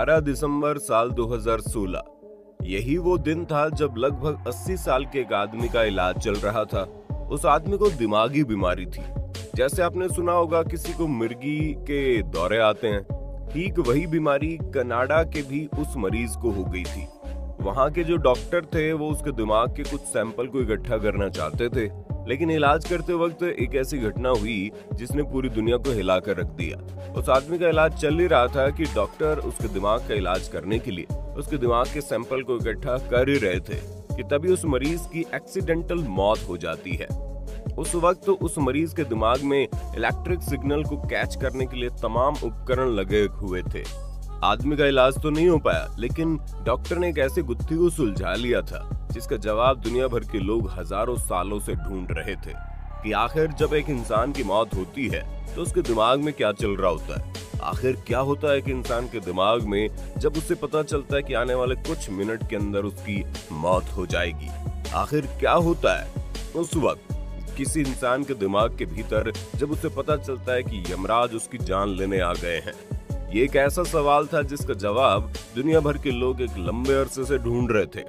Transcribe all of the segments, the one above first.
18 दिसंबर साल 2016 यही वो दिन था जब लगभग 80 साल के एक आदमी का इलाज चल रहा था। उस आदमी को दिमागी बीमारी थी। जैसे आपने सुना होगा, किसी को मिर्गी के दौरे आते हैं। ठीक वही बीमारी कनाडा के भी उस मरीज़ को हो गई थी। वहाँ के जो डॉक्टर थे, वो उसके दिमाग के कुछ सैंपल को इकट्ठा करना चाहते थे। लेकिन इलाज करते वक्त एक ऐसी घटना हुई जिसने पूरी दुनिया को हिला कर रख दिया। उस आदमी का इलाज चल ही रहा था कि डॉक्टर उसके दिमाग का इलाज करने के लिए, उसके दिमाग के सैंपल को इकट्ठा कर ही रहे थे कि तभी उस मरीज़ की एक्सीडेंटल मौत हो जाती है। उस वक्त उस मरीज़ के दिमाग में इलेक्ट्रिक सिग्नल को कैच करने के लिए तमाम उपकरण लगे हुए थे। आदमी का इलाज तो नहीं हो पाया, लेकिन डॉक्टर ने एक ऐसी गुत्थी को सुलझा लिया था। जिसका जवाब दुनिया भर के लोग हज़ारों सालों से ढूंढ रहे थे कि आखिर जब एक इंसान की मौत होती है तो उसके दिमाग में क्या चल रहा होता है? आखिर क्या होता है कि इंसान के दिमाग में जब उसे पता चलता है कि आने वाले कुछ मिनट के अंदर उसकी मौत हो जाएगी? आखिर क्या होता है? उस वक्त किसी इंसान के दिमाग के भीतर जब उसे पता चलता है कि यमराज उसकी जान लेने आ गए हैं, ये एक ऐसा सवाल था जिसका जवाब दुनिया भर के लोग एक लंबे अरसे से ढूंढ रहे थे।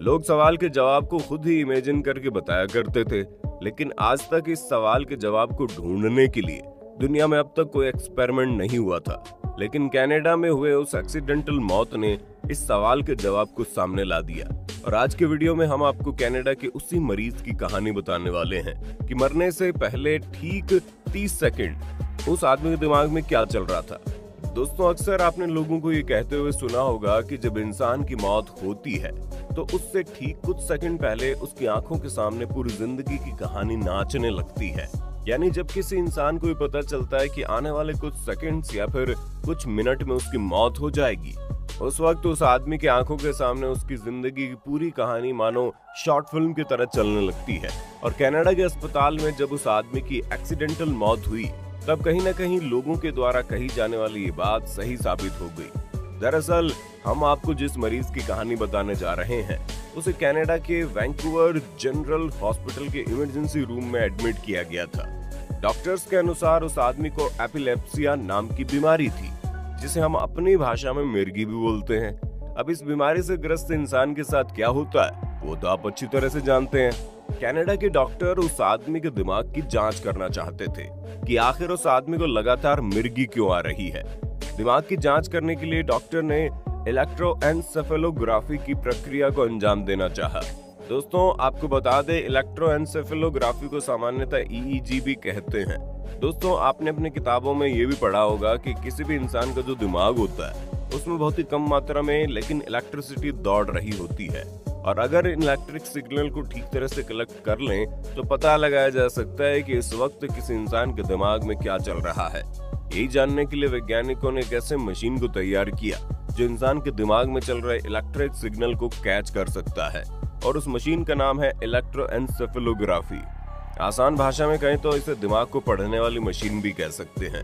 लोग सवाल के जवाब को खुद ही इमेजिन करके बताया करते थे, लेकिन आज तक इस सवाल के जवाब को ढूँढने के लिए दुनिया में अब तक कोई एक्सपेरिमेंट नहीं हुआ था। लेकिन कनाडा में हुए उस एक्सीडेंटल मौत ने इस सवाल के जवाब को सामने ला दिया। और आज के वीडियो में हम आपको कनाडा के उसी मरीज़ की कहानी बताने वाले हैं कि मरने से पहले ठीक 30 सेकंड उस आदमी के दिमाग में क्या चल रहा था। दोस्तों, अक्सर आपने लोगों को ये कहते हुए सुना होगा कि जब इंसान की मौत होती है तो उससे ठीक कुछ सेकंड पहले उसकी आँखों के सामने पूरी ज़िंदगी की कहानी नाचने लगती है। यानी जब किसी इंसान को पता चलता है कि आने वाले कुछ सेकंड्स या फिर कुछ मिनट में उसकी मौत हो जाएगी। उस वक्त उस आदमी के आँखों के सामने उसकी ज़िंदगी की पूरी कहानी मानो शॉर्ट फ़िल्म की तरह चलने लगती है। और कनाडा के अस्पताल में जब उस आदमी की एक्सीडेंटल मौत हुई, तब कहीं ना कहीं लोगों के द्वारा कही जाने वाली ये बात सही साबित हो गई। दरअसल, हम आपको जिस मरीज़ की कहानी बताने जा रहे हैं, उसे कनाडा के वैंकूवर जनरल हॉस्पिटल के इमरजेंसी रूम में एडमिट किया गया था। डॉक्टर्स के अनुसार उस आदमी को एपिलेप्सिया नाम की बीमारी थी, जिसे हम अपनी भाषा में मिर्गी भी बोलते हैं। अब इस बीमारी से ग्रस्त इंसान के साथ क्या होता है, वो तो आप अच्छी तरह से जानते हैं। कनाडा के डॉक्टर उस आदमी के दिमाग की जाँच करना चाहते थे कि आखिर उस आदमी को लगातार मिर्गी क्यों आ रही है। दिमाग की जाँच करने के लिए डॉक्टर ने इलेक्ट्रोएनसेफेलोग्राफी की प्रक्रिया को अंजाम देना चाहा। दोस्तों, आपको बता दें इलेक्ट्रोएनसेफेलोग्राफी को सामान्यतः ईईजी भी कहते हैं। दोस्तों, आपने अपने किताबों में ये भी पढ़ा होगा कि किसी भी इंसान का जो दिमाग होता है, उसमें बहुत ही कम मात्रा में, लेकिन इलेक्ट्रिसिटी दौड़ रही होती है। और अगर इलेक्ट्रिक सिग्नल को ठीक तरह से कलेक्ट कर लें तो पता लगाया जा सकता है कि इस वक्त किसी इंसान के दिमाग में क्या चल रहा है। यही जानने के लिए वैज्ञानिकों ने एक ऐसे मशीन को तैयार किया, जो इंसान के दिमाग में चल रहे इलेक्ट्रिक सिग्नल को कैच कर सकता है, और उस मशीन का नाम है इलेक्ट्रोएंसेफेलोग्राफी आसान भाषा में कहें तो इसे दिमाग को पढ़ने वाली मशीन भी कह सकते हैं।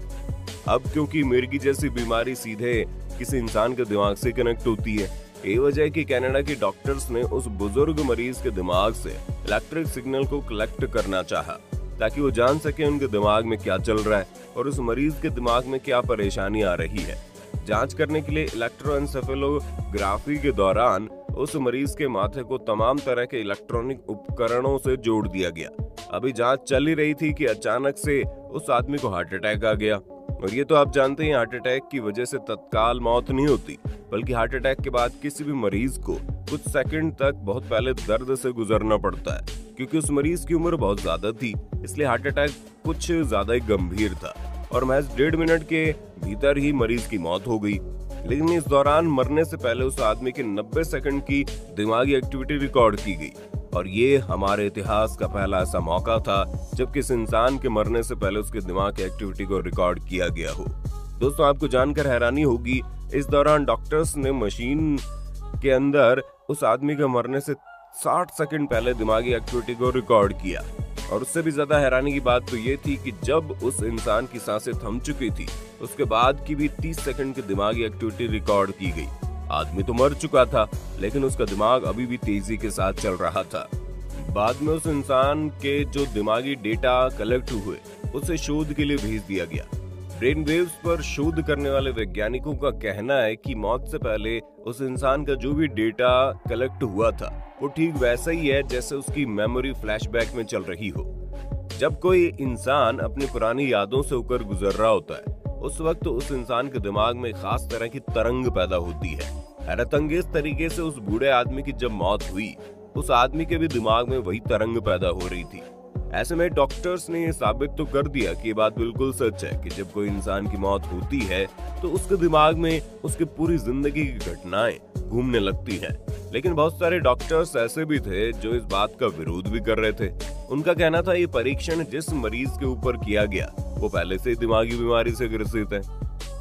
अब क्योंकि मिर्गी जैसी बीमारी सीधे किसी इंसान के दिमाग से कनेक्ट होती है, यही वजह की कनाडा के डॉक्टर्स ने उस बुज़ुर्ग मरीज़ के दिमाग से इलेक्ट्रिक सिग्नल को कलेक्ट करना चाहा। ताकि वो जान सके उनके दिमाग में क्या चल रहा है और उस मरीज़ के दिमाग में क्या परेशानी आ रही है। जाँच करने के लिए इलेक्ट्रोएंसेफेलोग्राफी के दौरान उस मरीज़ के माथे को तमाम तरह के इलेक्ट्रॉनिक उपकरणों से जोड़ दिया गया। अभी जाँच चल ही रही थी कि अचानक से उस आदमी को हार्ट अटैक आ गया। और ये तो आप जानते हैं, हार्ट अटैक की वजह से तत्काल मौत नहीं होती, बल्कि हार्ट अटैक के बाद किसी भी मरीज़ को कुछ सेकंड तक बहुत पहले दर्द से गुजरना पड़ता है। क्योंकि उस मरीज़ की उम्र बहुत ज़्यादा थी, इसलिए हार्ट अटैक कुछ ज़्यादा ही गंभीर था और महज डेढ़ मिनट के भीतर ही मरीज़ की मौत हो गई। लेकिन इस दौरान मरने से पहले उस आदमी की 90 सेकंड की दिमागी एक्टिविटी रिकॉर्ड की गई और ये हमारे इतिहास का पहला ऐसा मौका था जब किसी इंसान के मरने से पहले उसके दिमाग की एक्टिविटी को रिकॉर्ड किया गया हो। दोस्तों, आपको जानकर हैरानी होगी, इस दौरान डॉक्टर्स ने मशीन के अंदर उस आदमी के मरने से 60 सेकंड पहले दिमागी एक्टिविटी को रिकॉर्ड किया। और उससे भी ज़्यादा हैरानी की बात तो ये थी कि जब उस इंसान की साँसें थम चुकी थी, उसके बाद की भी 30 सेकंड की दिमागी एक्टिविटी रिकॉर्ड की गई। आदमी तो मर चुका था, लेकिन उसका दिमाग अभी भी तेज़ी के साथ चल रहा था। बाद में उस इंसान के जो दिमागी डेटा कलेक्ट हुए, उसे शोध के लिए भेज दिया गया। ब्रेन वेव्स पर शोध करने वाले वैज्ञानिकों का कहना है कि मौत से पहले उस इंसान का जो भी डेटा कलेक्ट हुआ था, वो ठीक वैसा ही है जैसे उसकी मेमोरी फ्लैशबैक में चल रही हो। जब कोई इंसान अपनी पुरानी यादों से होकर गुजर रहा होता है, उस वक्त उस इंसान के दिमाग में खास तरह की तरंग पैदा होती है। हैरत अंगेज तरीके से उस बूढ़े आदमी की जब मौत हुई, उस आदमी के भी दिमाग में वही तरंग पैदा हो रही थी। ऐसे में डॉक्टर्स ने साबित तो कर दिया कि ये बात बिल्कुल सच है कि जब कोई इंसान की मौत होती है तो उसके दिमाग में उसकी पूरी ज़िंदगी की घटनाएँ घूमने लगती हैं। लेकिन बहुत सारे डॉक्टर्स ऐसे भी थे जो इस बात का विरोध भी कर रहे थे। उनका कहना था, ये परीक्षण जिस मरीज़ के ऊपर किया गया, वो पहले से दिमागी बीमारी से ग्रसित है।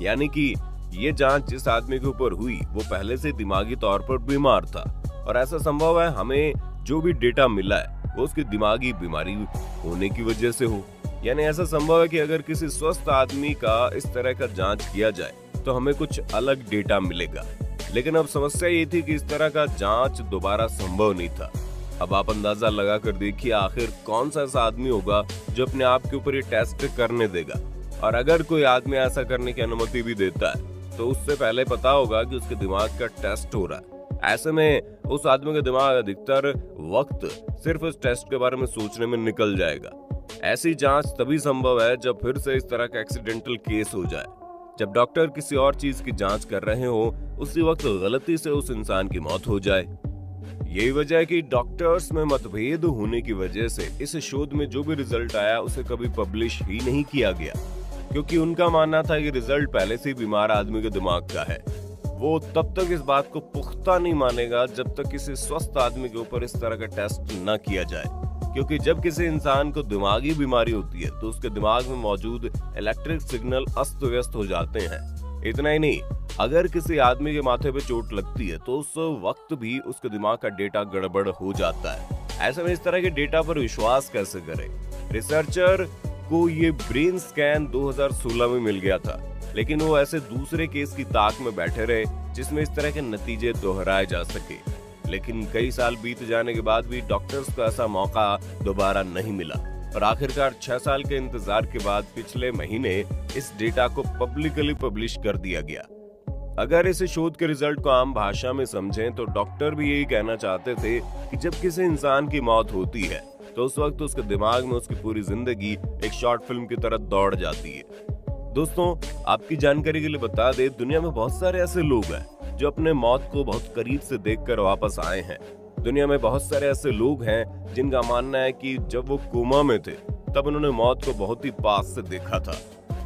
यानी कि ये जाँच जिस आदमी के ऊपर हुई, वो पहले से दिमागी तौर पर बीमार था। और ऐसा संभव है हमें जो भी डेटा मिला है वो उसकी दिमागी बीमारी होने की वजह से हो। यानी ऐसा संभव है कि अगर किसी स्वस्थ आदमी का इस तरह का जाँच किया जाए तो हमें कुछ अलग डेटा मिलेगा। लेकिन अब समस्या ये थी कि इस तरह का जाँच दोबारा संभव नहीं था। अब आप अंदाज़ा लगा कर देखिए आखिर कौन सा ऐसा आदमी होगा जो अपने आप के ऊपर ये टेस्ट करने देगा। और अगर कोई आदमी ऐसा करने की अनुमति भी देता है तो उससे पहले पता होगा कि उसके दिमाग का टेस्ट हो रहा है। ऐसे में उस आदमी का दिमाग अधिकतर वक्त सिर्फ़ इस टेस्ट के बारे में सोचने में निकल जाएगा। ऐसी जाँच तभी संभव है जब फिर से इस तरह का एक्सीडेंटल केस हो जाए। जब डॉक्टर किसी और चीज़ की जाँच कर रहे हो, उसी वक्त गलती से उस इंसान की मौत हो जाए। यही वजह है कि डॉक्टर्स में मतभेद होने की वजह से इस शोध में जो भी रिज़ल्ट आया, उसे कभी पब्लिश ही नहीं किया गया। क्योंकि उनका मानना था कि रिज़ल्ट पहले से बीमार आदमी के दिमाग का है। वो तब तक इस बात को पुख्ता नहीं मानेगा जब तक किसी स्वस्थ आदमी के ऊपर इस तरह का टेस्ट न किया जाए। क्योंकि जब किसी इंसान को दिमागी बीमारी होती है तो उसके दिमाग में मौजूद इलेक्ट्रिक सिग्नल अस्त व्यस्त हो जाते हैं। इतना ही नहीं, अगर किसी आदमी के माथे पे चोट लगती है तो उस वक्त भी उसके दिमाग का डेटा गड़बड़ हो जाता है। ऐसे में इस तरह के डेटा पर विश्वास कैसे करें? रिसर्चर को ये ब्रेन स्कैन 2016 में मिल गया था। लेकिन वो ऐसे दूसरे केस की ताक में बैठे रहे, जिसमें इस तरह के नतीजे दोहराए जा सके। लेकिन कई साल बीत जाने के बाद भी डॉक्टर्स को ऐसा मौका दोबारा नहीं मिला। और आखिरकार छह साल के इंतज़ार के बाद पिछले महीने इस डेटा को पब्लिकली पब्लिश कर दिया गया। अगर इस शोध के रिज़ल्ट को आम भाषा में समझें तो डॉक्टर भी यही कहना चाहते थे कि जब किसी इंसान की मौत होती है तो उस वक्त उसके दिमाग में उसकी पूरी ज़िंदगी एक शॉर्ट फ़िल्म की तरह दौड़ जाती है। दोस्तों, आपकी जानकारी के लिए बता दे, दुनिया में बहुत सारे ऐसे लोग हैं, जो अपने मौत को बहुत करीब से देखकर वापस आए हैं। दुनिया में बहुत सारे ऐसे लोग हैं, जिनका मानना है कि जब वो कोमा में थे, तब उन्होंने मौत को बहुत ही पास से देखा था।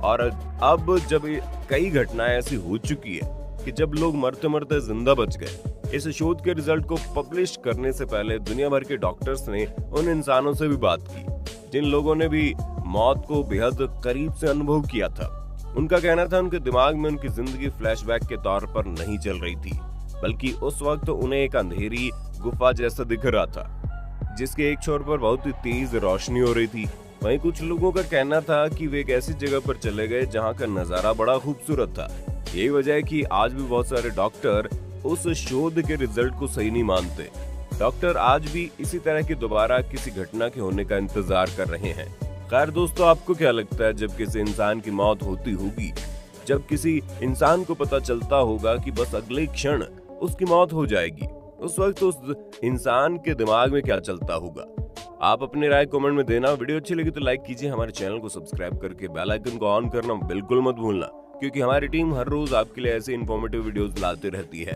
और अब जब कई घटनाएँ ऐसी हो चुकी है कि जब लोग मरते मरते ज़िंदा बच गए, इस शोध के रिज़ल्ट को पब्लिश करने से पहले दुनिया भर के डॉक्टर्स ने उन इंसानों से भी बात की, जिन लोगों ने भी मौत को बेहद करीब से अनुभव किया था। उनका कहना था, उनके दिमाग में उनकी ज़िंदगी फ्लैशबैक के तौर पर नहीं चल रही थी, बल्कि उस वक्त उन्हें एक अंधेरी गुफा जैसा दिख रहा था, जिसके एक छोर पर बहुत ही तेज रोशनी हो रही थी। वहीं कुछ लोगों का कहना था कि वे एक ऐसी जगह पर चले गए जहाँ का नज़ारा बड़ा खूबसूरत था। यही वजह है कि आज भी बहुत सारे डॉक्टर उस शोध के रिज़ल्ट को सही नहीं मानते। डॉक्टर आज भी इसी तरह की दोबारा किसी घटना के होने का इंतज़ार कर रहे हैं। खैर दोस्तों, आपको क्या लगता है, जब किसी इंसान की मौत होती होगी, जब किसी इंसान को पता चलता होगा कि बस अगले क्षण उसकी मौत हो जाएगी, उस वक्त उस इंसान के दिमाग में क्या चलता होगा? आप अपनी राय कमेंट में देना। वीडियो अच्छी लगी तो लाइक कीजिए, हमारे चैनल को सब्सक्राइब करके बेल आइकन को ऑन करना बिल्कुल मत भूलना, क्योंकि हमारी टीम हर रोज आपके लिए ऐसे इन्फॉर्मेटिव वीडियोस लाती रहती है।